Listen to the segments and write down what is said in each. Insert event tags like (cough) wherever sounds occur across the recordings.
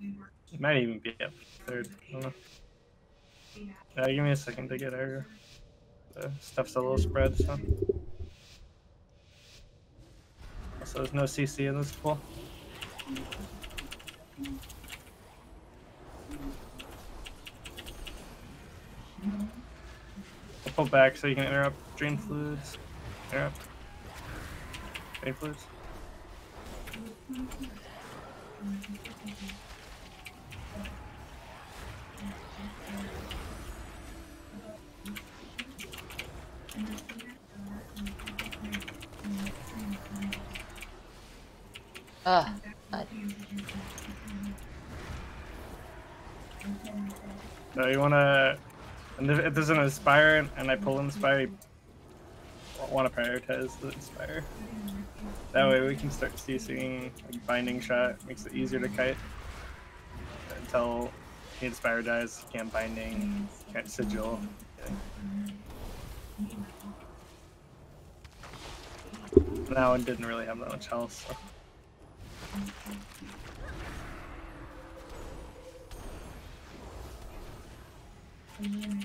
It might even be up third. I don't know. Uh, give me a second to get our the stuff's a little spread, so. Also, there's no CC in this pool. I'll pull back so you can interrupt drain fluids. Interrupt. Drain fluids. God. So you wanna, and if, if there's an Inspire and I pull Inspire, you wanna prioritize the Inspire. That way we can start CCing, like Binding Shot, makes it easier to kite. Until mm. the Inspire dies, can't Binding, can't Sigil. That one didn't really have that much health, so. Mm.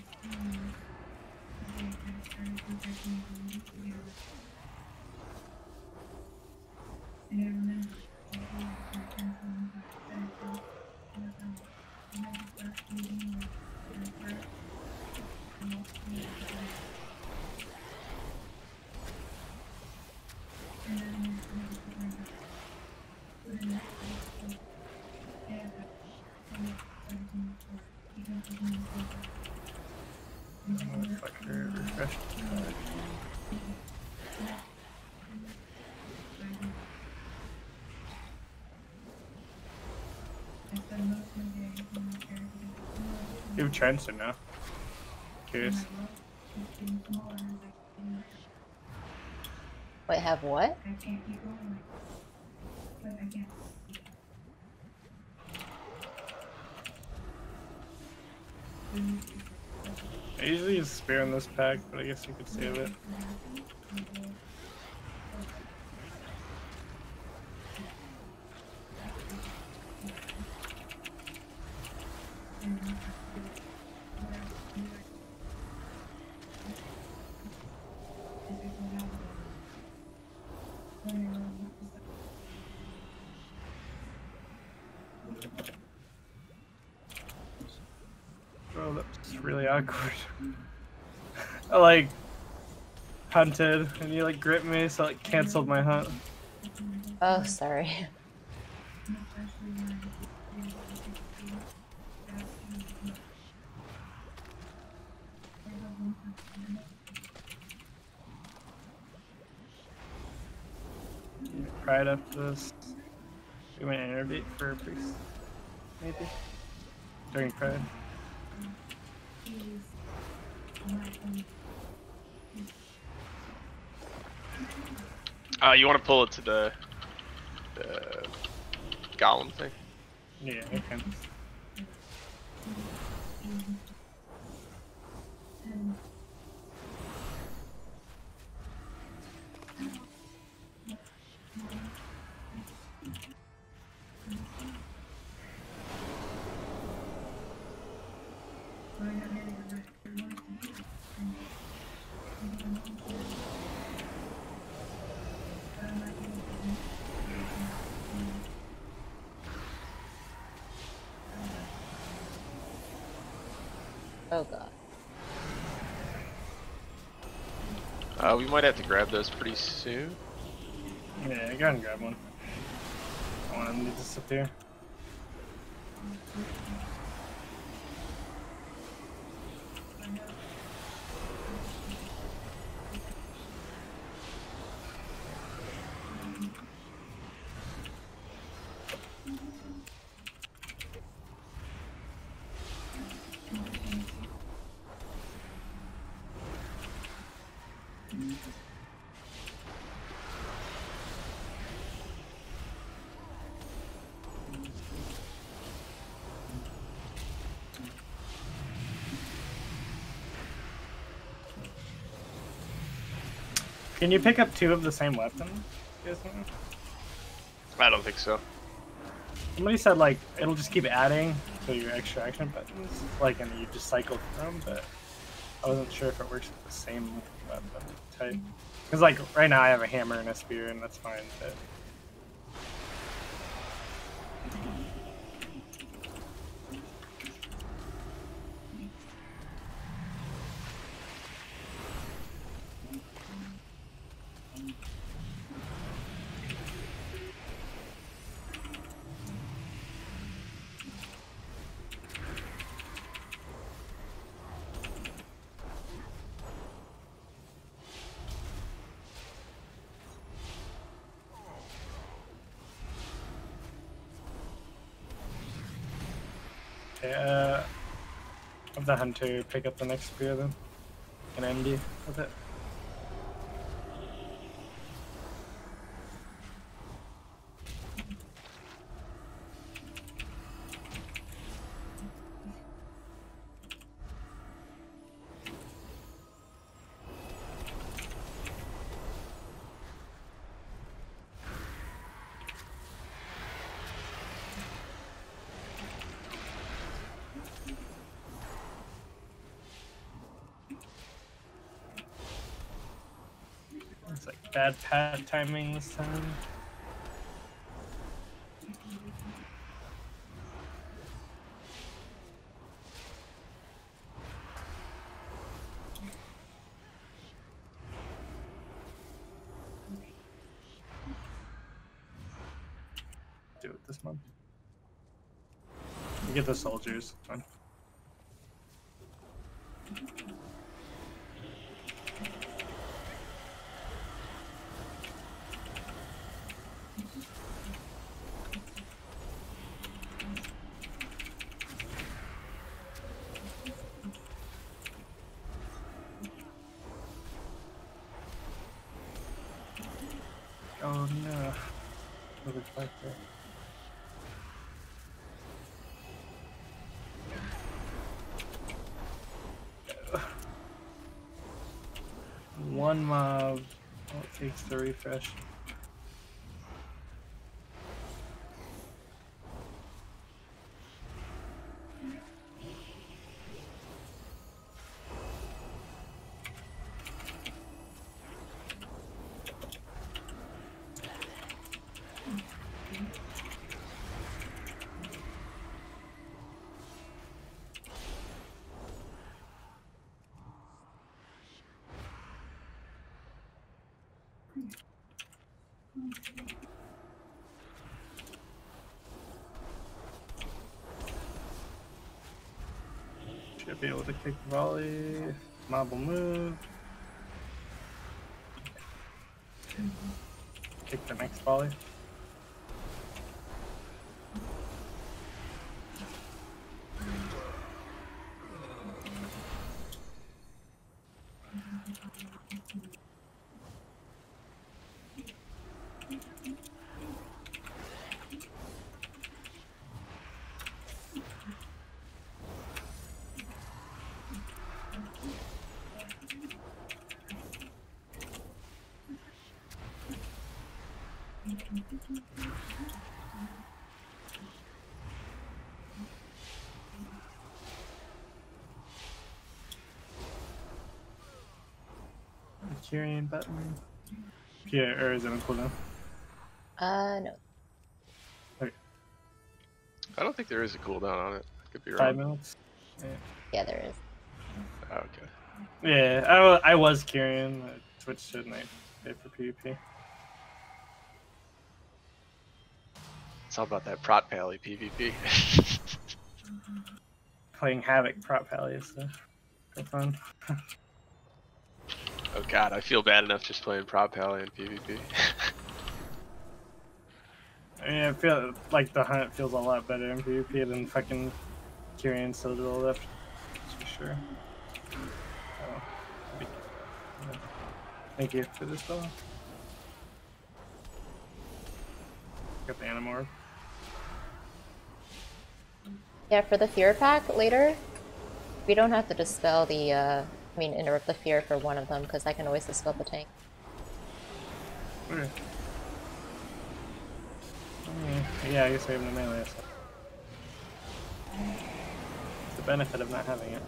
Motherfucker, refresh. Have Trenton now. Curious. Wait, have what? I usually use Spear in this pack, but I guess you could save it. Like hunted and you like gripped me, so like canceled my hunt. Oh, sorry. Pride after this. We might intervene for a priest. Maybe. During Pride. Uh, you want to pull it to the the golem thing? Yeah, I we might have to grab those pretty soon. Yeah, go ahead and grab one. I want to disappear. Can you pick up two of the same weapon? You guys know? I don't think so. Somebody said like it'll just keep adding to your extraction buttons, like and you just cycle through them, but I wasn't sure if it works with the same weapon type. Because like right now I have a hammer and a spear, and that's fine. But okay, uh, of the hunter, pick up the next spear then, and end you with it. Bad pad timing this time. Do it this month. You get the soldiers. Fine. Oh no. Another fighter. One All it takes to refresh. Should be able to kick volley. Will move. Kick the next volley. Kyrian button. Yeah, or is it on cooldown? Uh, no. I don't think there is a cooldown on it. I could be Five wrong. minutes. Yeah, there is. Oh, okay. Yeah, I, wa- I was Kyrian. I switched to Night Fae for PvP. All about that prot pally PvP. (laughs) Playing Havoc prot pally is uh, so so fun. (laughs) oh god, I feel bad enough just playing prot pally in PvP. (laughs) I mean, I feel like the hunt feels a lot better in PvP than fucking Kyrian Citadel left. That's for sure. Thank- Thank you for this though. Got the anima orb. Yeah, for the fear pack later, we don't have to dispel the, uh, I mean, interrupt the fear for one of them, because I can always dispel the tank. Mm, Yeah, I guess we have no melee. It's the benefit of not having it.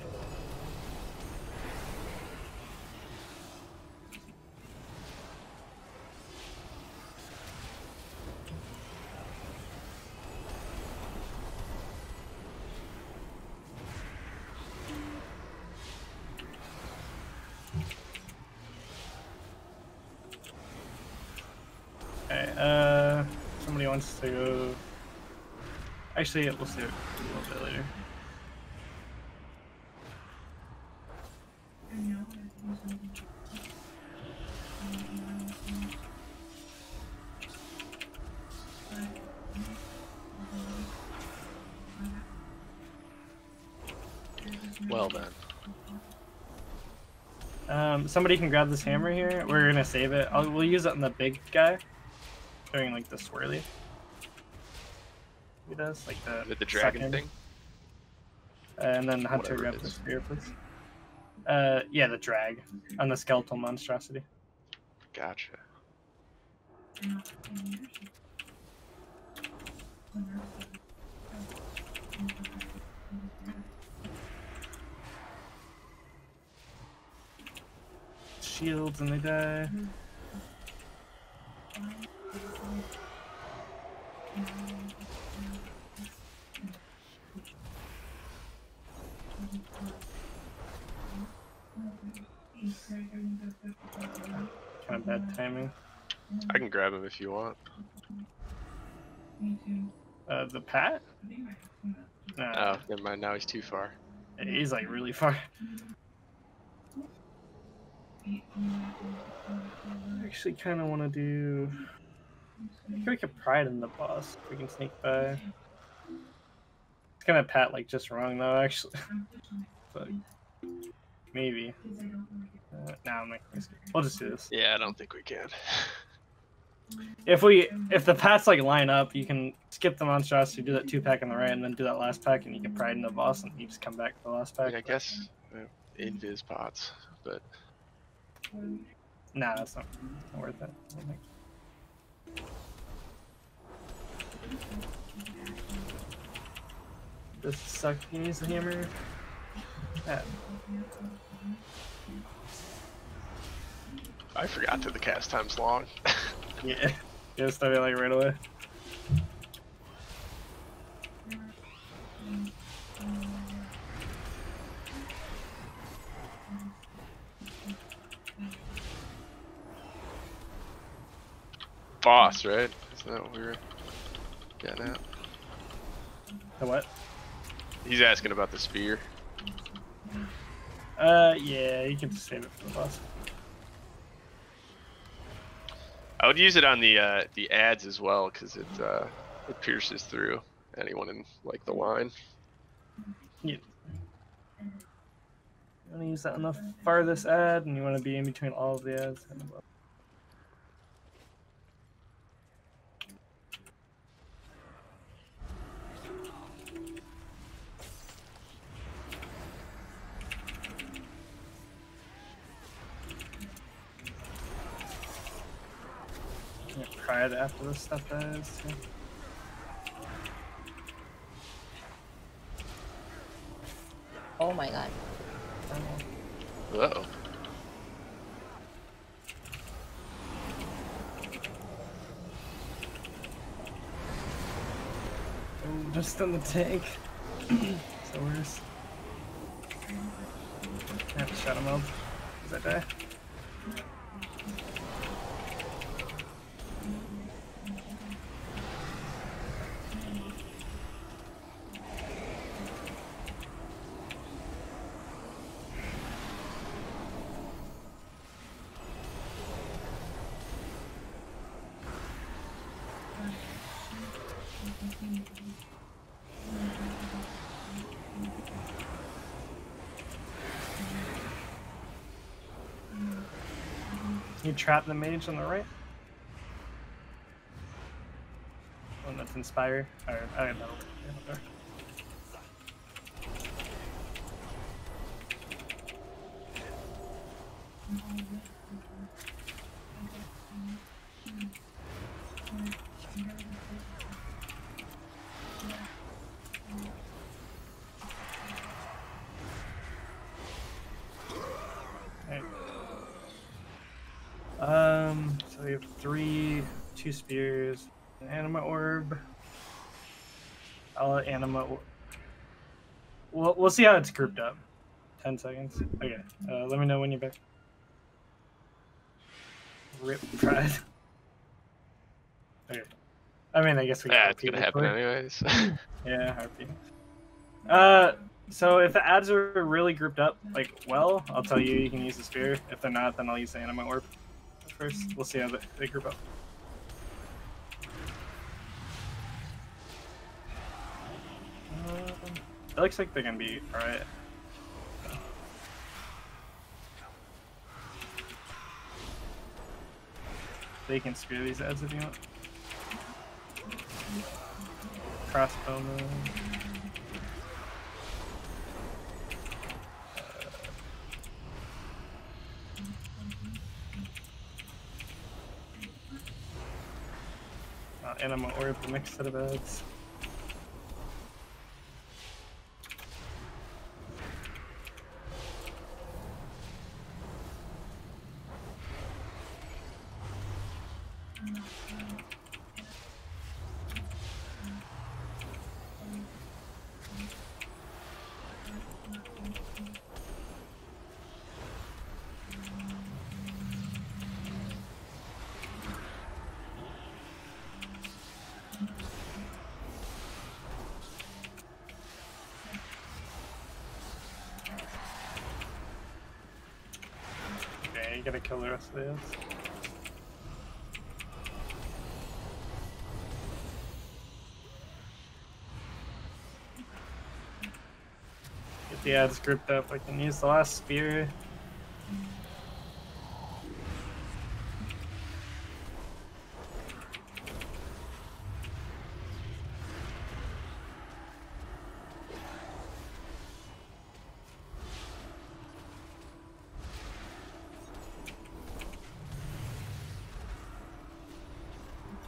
Okay, uh, somebody to go. Actually, we'll see it a little bit later. Well then. Um, somebody can grab this hammer here. We're gonna save it. I'll, we'll use it on the big guy, doing like the swirly. He does like the With the dragon second. thing? and then Hunter grab the spear, please. Uh, yeah, the drag on the skeletal monstrosity. Gotcha. Shields and they die. Kind of bad timing. I can grab him if you want. Uh, the pat? No, Oh, never mind. Now he's too far. he's like really far. I actually kind of want to do. I think we could pride in the boss. If we can sneak by. It's gonna pat like just wrong though, actually. (laughs) but maybe. Nah, I'm not gonna We'll just do this. Yeah, I don't think we can. If we, if the pats like line up, you can skip the monstrosity, do that two pack on the right, and then do that last pack, and you can pride in the boss, and you just come back to the last pack. mean, I guess uh, invis pots, but Nah, that's not, not worth it. This suck. He needs the hammer. Ah, I forgot that the cast time's long. (laughs) yeah. Gotta start it like right away. Boss, right? Isn't that what we were getting at? The what? He's asking about the spear. Uh, yeah, you can just save it for the boss. I would use it on the uh, the ads as well because it uh, it pierces through anyone in like the line. You want to use that on the farthest ad, and you want to be in between all of the ads. and. Yeah, after this stuff dies. too. Oh my god. Uh oh. Oh, just on the tank. (clears throat) so worse. I have to shut him up. Does that die? Trap the mage on the right. One that's inspire. Or I don't know. Have three, two spears, an anima orb. I'll let anima. We'll we'll see how it's grouped up. Ten seconds. Okay. Uh, let me know when you're back. Rip pride. Okay. I mean, I guess we. Yeah, can it's gonna happen quick. anyways. (laughs) Yeah, heartbeat. Uh, so if the ads are really grouped up, like well, I'll tell you you can use the spear. If they're not, then I'll use the anima orb first. We'll see how they, group up. Um, it looks like they're gonna be alright. They can spear these ads if you want. Crossbowman. gonna order the next set of ads. Kill the rest of the ads. Get the ads grouped up. I can use the last spear.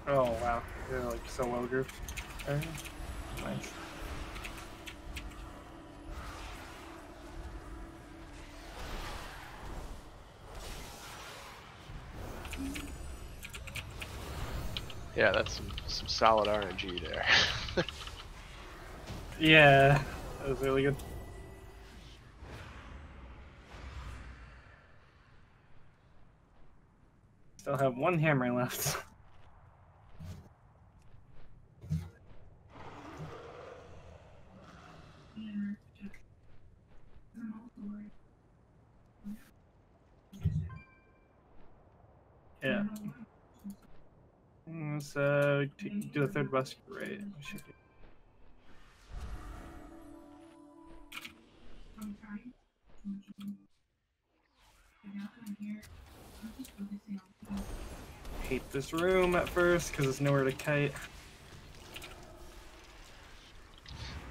Oh wow, they're like so well grouped. Alright, Nice. yeah, that's some, some solid RNG there. (laughs) Yeah, that was really good. Still have one hammer left. (laughs) Yeah. Mm, So t- do the right. we should be- Hate this room at first because it's nowhere to kite.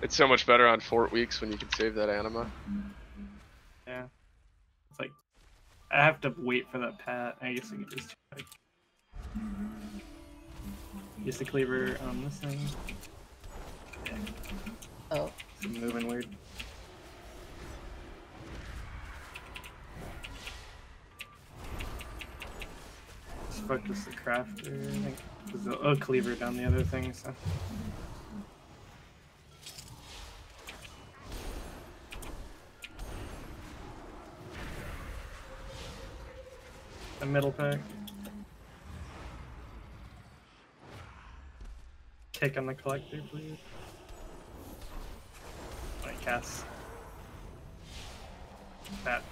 it's so much better on Fort Weeks when you can save that anima. Yeah. It's like I have to wait for that pat. I guess I could just like use the cleaver um, on this thing. Oh, It's moving weird. Just focus the crafter. I think. There's a, a cleaver down the other thing, so. The middle pack. Kick on the collector, please. I cast that.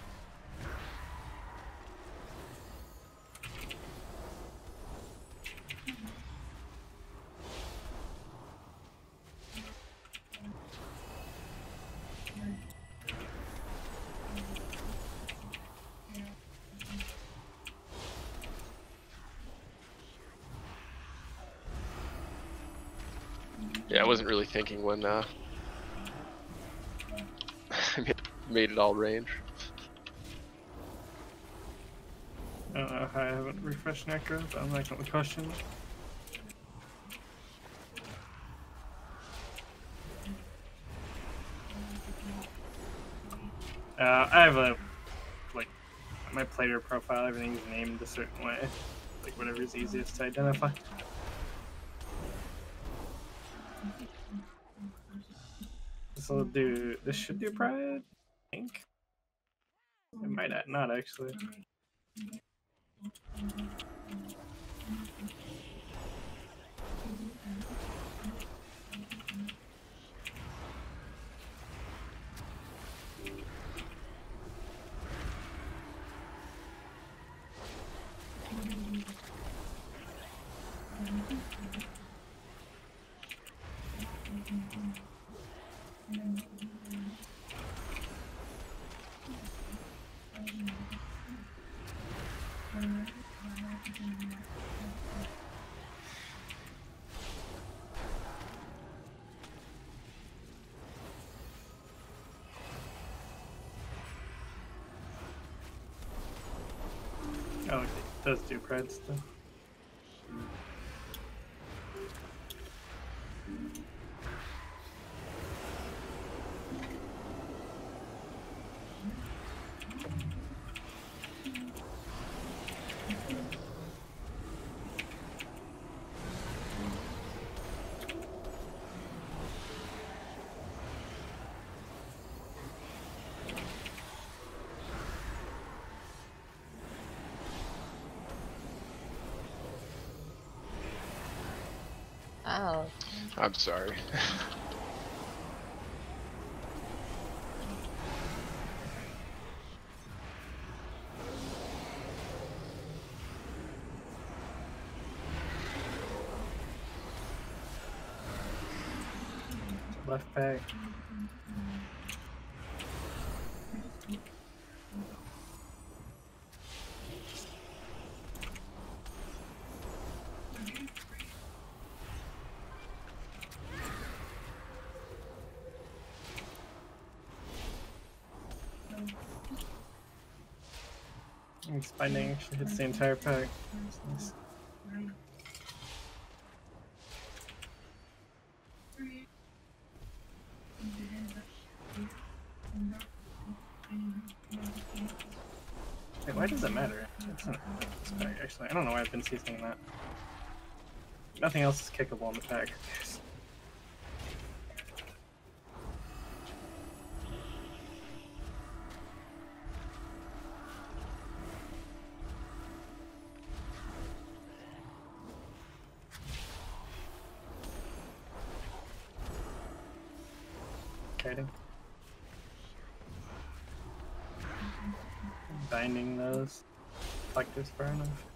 Yeah, I wasn't really thinking when uh, I (laughs) made- it all range. I don't know how I haven't refreshed Necro, but I'm not going to question. Uh, I have a like my player profile. Everything's named a certain way. like whatever's easiest to identify. Do. This should do pride. I think. It might not actually. Oh, it does do pride stuff. Wow. I'm sorry. Left back. It's binding actually hits the entire pack. Wait, why does it matter? Not, actually, I don't know why I've been seeing that. Nothing else is kickable in the pack. Reflectors far enough.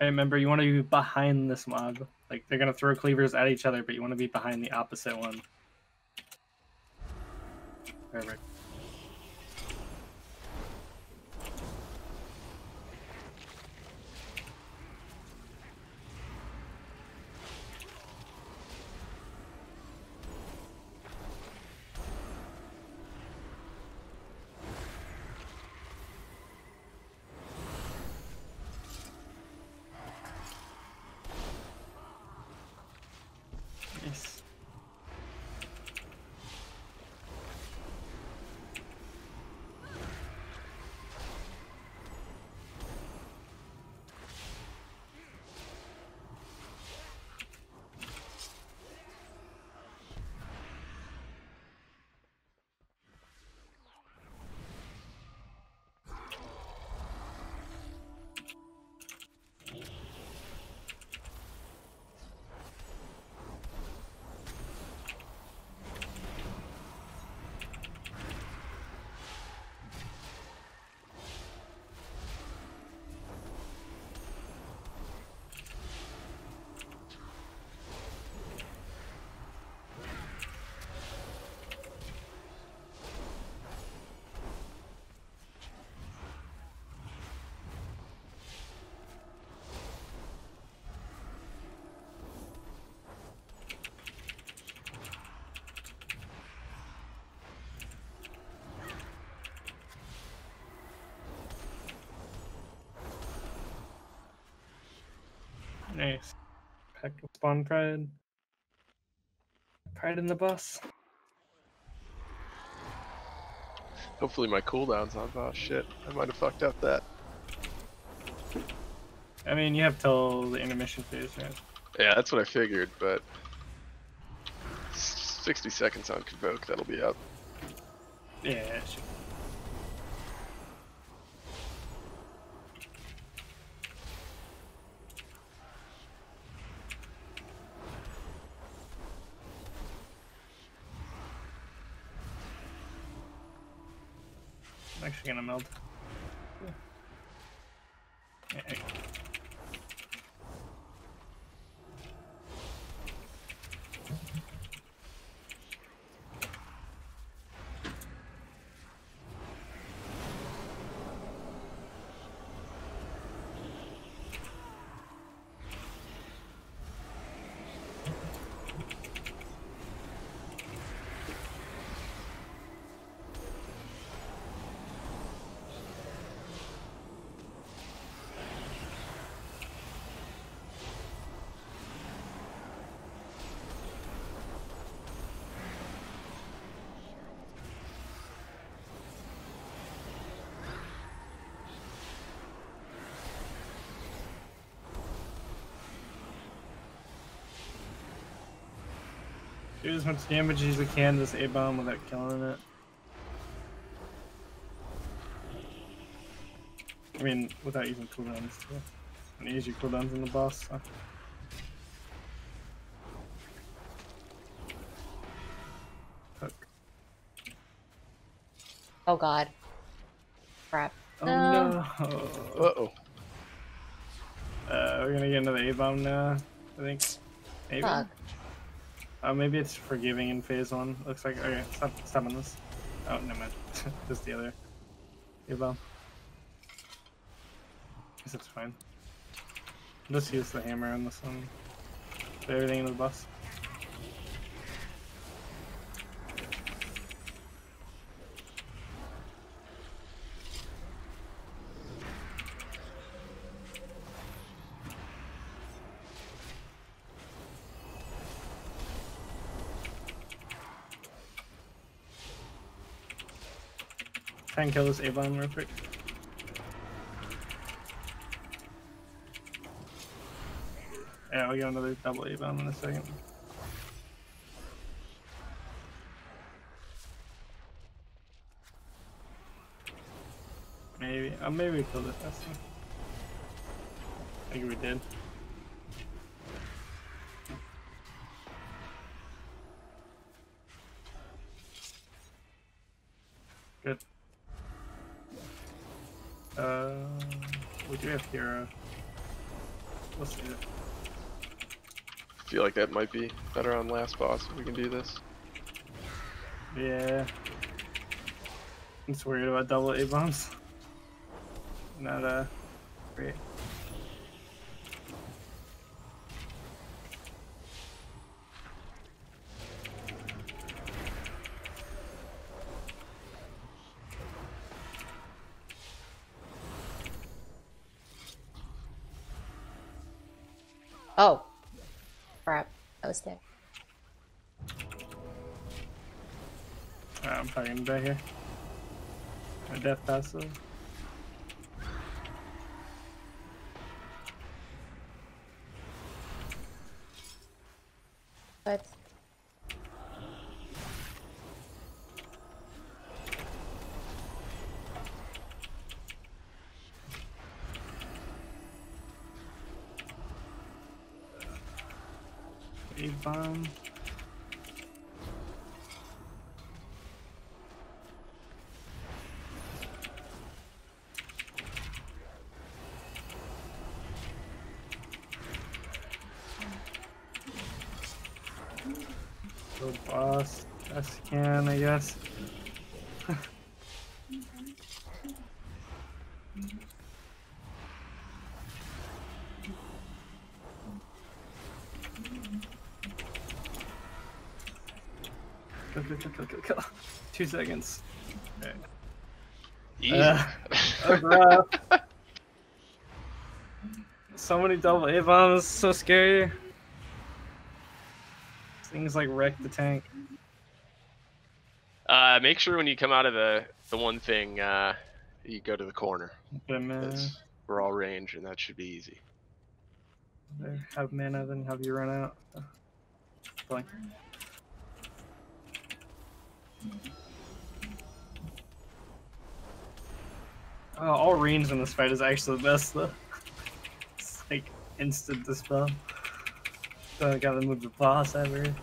Hey, remember, you want to be behind this mob. Like, they're going to throw cleavers at each other, but you want to be behind the opposite one. Perfect. Nice. Pack of spawn pride. Pride in the bus. Hopefully my cooldown's on. Oh shit, I might have fucked up that. I mean, you have till the intermission phase, right? Yeah, that's what I figured, but 60 seconds on Convoke, that'll be up. Yeah, actually gonna melt. Yeah. Do as much damage as you can to this A-bomb without killing it. I mean, without using cooldowns too. And use your cooldowns in the boss. So. Hook. Oh god. Crap. Oh No. no! Uh oh. Uh, we're gonna get into the A-bomb now, I think. Maybe. Uh, maybe it's forgiving in phase one. Looks like okay. Stop, stop on this. Oh, never mind. (laughs) Just the other. A-bomb. Guess it's fine. Just use the hammer on this one. Put everything in the bus. Try and kill this A-bomb real quick. Yeah, I'll get another double A-bomb in a second. Maybe. Oh, maybe we killed it. I think we did. We do have hero. See it. I feel like that might be better on last boss if we can do this. Yeah. I'm just worried about double A bombs. Not uh great. Oh. Crap. I was dead. Uh, I'm probably gonna die here. A death passive. But Bomb. Go boss. Best can, I guess. (laughs) Go, go, go, go, go, go. Two seconds. Easy. Uh, That's so many double A bombs, so scary. Things like wreck the tank. Uh, make sure when you come out of the the one thing, uh, you go to the corner. We're all range, and that should be easy. have mana, then have you run out. Oh, all range in this fight is actually the best though. it's like instant dispel. So I gotta move the boss ever.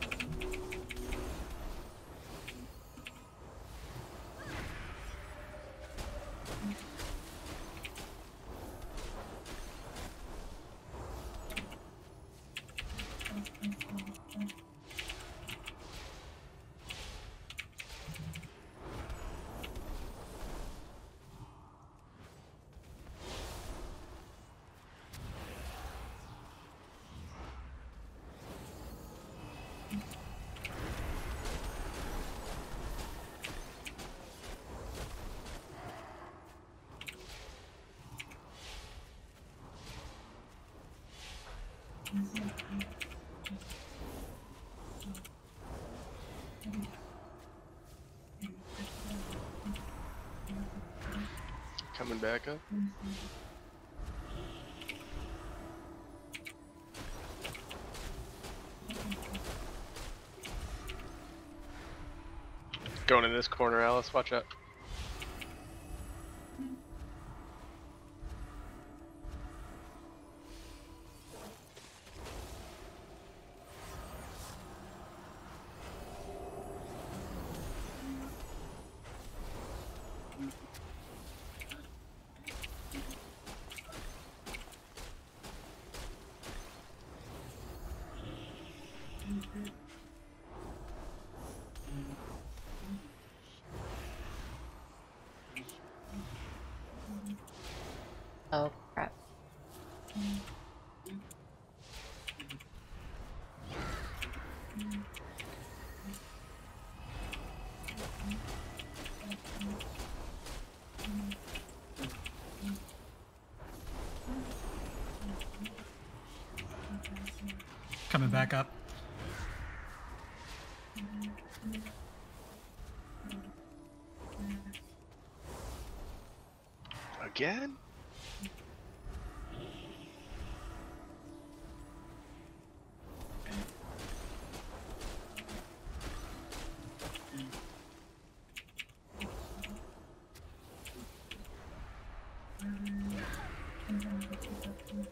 Coming back up. Going in this corner, Alice. Watch out. Oh crap. Coming back up. Again? people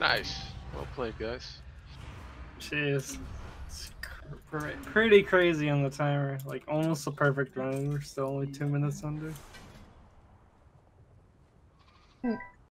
Nice. Well played, guys. Jeez. It's pretty crazy on the timer. Like almost a perfect run. We're still only two minutes under.